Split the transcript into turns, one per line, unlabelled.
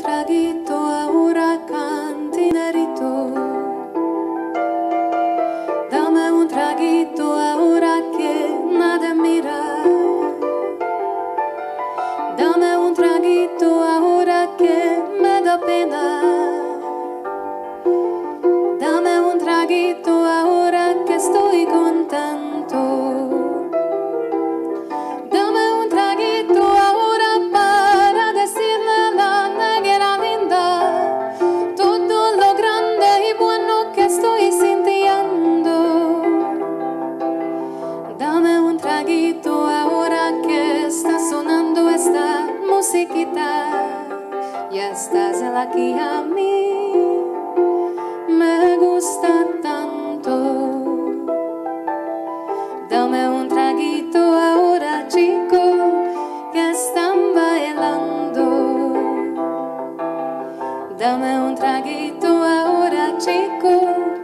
traguito ahora cantinerito. Dame un traguito ahora que nada mira. Dame un traguito ahora Dame un traguito ahora que está sonando esta musiquita. Ya estás aquí a mí, me gusta tanto. Dame un traguito ahora, chico, que están bailando. Dame un traguito ahora, chico.